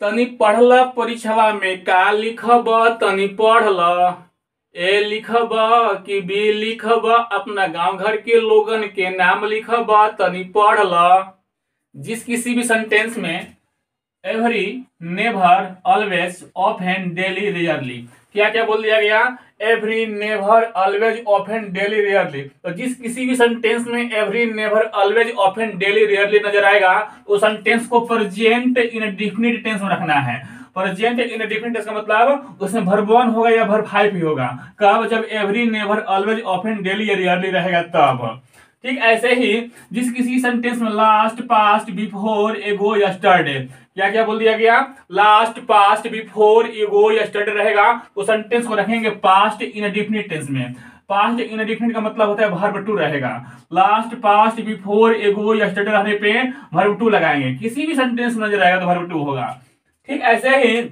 तनी पढ़ल परीक्षवा में का लिखब? तनी पढ़ल। ए लिखब कि बी लिखब? अपना गाँव घर के लोगन के नाम लिखब? तनी पढ़ल। जिस किसी भी सेंटेंस में एवरी नेवर ऑलवेज ऑफ़ एंड डेली रेयरली क्या क्या बोल दिया गया? एवरी नेवर ऑलवेज ऑफ़ एंड डेली रेयरली तो जिस किसी भी सेंटेंस में एवरी नेवर ऑलवेज ऑफ़ एंड डेली रेयरली नज़र आएगा उस सेंटेंस को प्रेजेंट इन डिफिनिट टेंस में रखना है। प्रेजेंट इन डिफिनिट टेंस का मतलब उसमें भर वन होगा या भर फाइव ही होगा। कब? जब एवरी नेवर ऑलवेज ऑफ़ एंड डेली या रेयरली रहेगा, तब। ठीक ऐसे ही, जिस किसी सेंटेंस में last past before ago yesterday क्या क्या बोल दिया गया? Last past before ago yesterday रहेगा। उस सेंटेंस को रखेंगे पास्ट इन डिफिनिट टेंस में। पास्ट इन डिफिनिट का मतलब होता है वर्ब टू रहेगा। Last past before ago yesterday रहने पे वर्ब टू लगाएँगे। किसी भी सेंटेंस में नज़र आएगा तो वर्ब टू होगा। ठीक ऐसे ही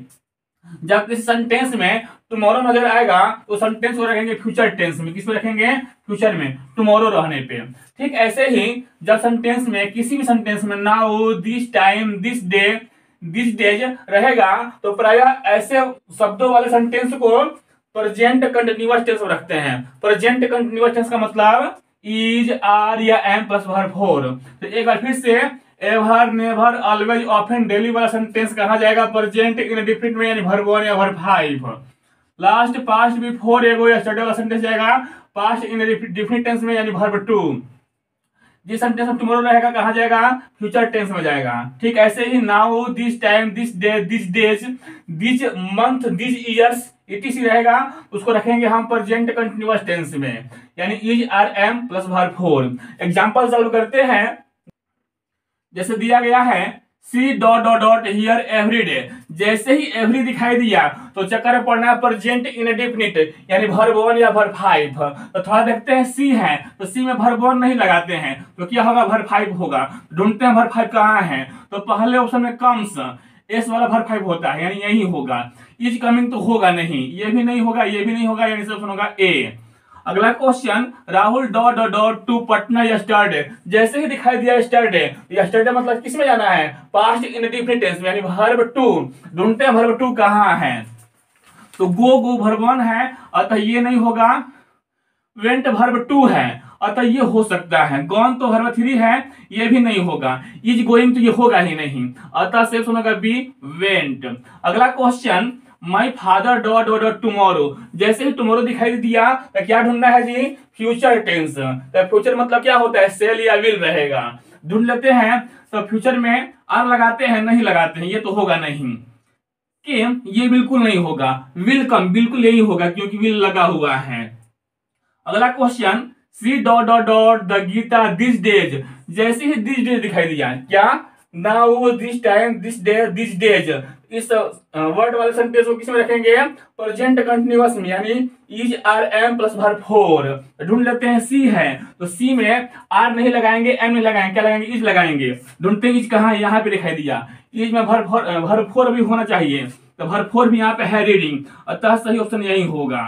जब किसी सेंटेंस में टुमारो नज़र आएगा तो सेंटेंस को रखेंगे फ्यूचर टेंस में। किसमें रखेंगे? फ्यूचर में टुमारो रहने पे। ठीक ऐसे ही जब सेंटेंस में किसी भी सेंटेंस में now this time this day this days रहेगा तो प्राय ऐसे शब्दों वाले सेंटेंस को प्रेजेंट कंटिन्यूअस टेंस रखते हैं। प्रेजेंट कंटिन्यूअस टेंस का मतलब इज़ आर या एम प्लस वर्ब फोर तो एक बार फिर से ever never always often daily वाला सेंटेंस कहा जाएगा प्रेजेंट इन डिफिनिट में यानी वर्ब वन या verb five last past before ago या स्टडी वाला सेंटेंस जाएगा पास्ट इन डिफिनिट टेंस में यानी वर्ब टू जिस सेंटेंस टुमारो रहेगा, कहा जाएगा? फ्यूचर टेंस में जाएगा। ठीक, ऐसे ही now this time this day this days this month this years etc रहेगा। उसको रखेंगे हम प्रेजेंट कंटिन्यूअस टेंस में। यानी is are am plus verb for example solve करते हैं। जैसे दिया गया है C dot dot dot here every day. जैसे ही एवरी दिखाई दिया तो चक्कर पड़ना प्रेजेंट इनडेफिनिट, यानी वर्ब वन या भर फाइव। तो थोड़ा देखते हैं सी है तो सी में वर्ब वन नहीं लगाते हैं तो क्या होगा, भर फाइव होगा। ढूंढते हैं भर फाइव कहाँ है। तो पहले ऑप्शन में कम्स, एस वाला भर फाइव होता है, यानी यही होगा। इज़ कमिंग तो होगा नहीं, ये भी नहीं होगा, ये भी नहीं होगा, यानी ऑप्शन होगा ए। अगला question Rahul dot dot to Patna yesterday जैसे ही दिखाई दिया यस्टरडे यस्टरडे मतलब किसमें जाना है? पास्ट इन टेंस में यानी वर्ब टू ढूंढते हैं वर्ब टू कहाँ है? तो गो गो वर्ब वन है, अतः ये नहीं होगा। वेंट वर्ब टू है, अतः ये हो सकता है। गॉन तो वर्ब थ्री है, ये भी नहीं होगा। इज़ गोइंग तो ये होगा ही नहीं। अतः से होगा बी वेंट अगला question my father dot dot dot tomorrow जैसे ही टुमारो दिखाई दिया तो क्या ढूंढना है जी? फ्यूचर टेंस तो फ्यूचर मतलब क्या होता है? सेल या विल रहेगा। ढूंढ लेते हैं। तो फ्यूचर में आर लगाते हैं, नहीं लगाते हैं? ये तो होगा नहीं। कि ये बिल्कुल नहीं होगा। विल कम बिल्कुल यही होगा, क्योंकि विल लगा हुआ है। अगला question she dot dot dot the Gita this days जैसे ही दिस डेज़ दिखाई दिया, क्या? Now this time this day this days इस वर्ड वाले सेंटेंस को किसमें रखेंगे? प्रेजेंट कंटिन्यूअस में, यानी इज़ आर एम प्लस भर फोर ढूंढ लेते हैं सी है। तो सी में आर नहीं लगाएँगे एम नहीं लगाएँगे। क्या लगाएँगे? इज़ लगाएँगे। ढूंढते इज़ कहाँ? यहाँ पे दिखाई दिया। इज़ में भर फोर भर फोर भी होना चाहिए। तो भर फोर भी यहाँ पे है रीडिंग अतः सही ऑप्शन यही होगा।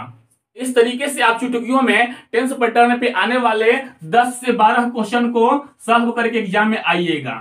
इस तरीके से आप चुटकियों में टेंस पैटर्न पे आने वाले 10 से 12 क्वेश्चन को सॉल्व करके एग्ज़ाम में आइएगा।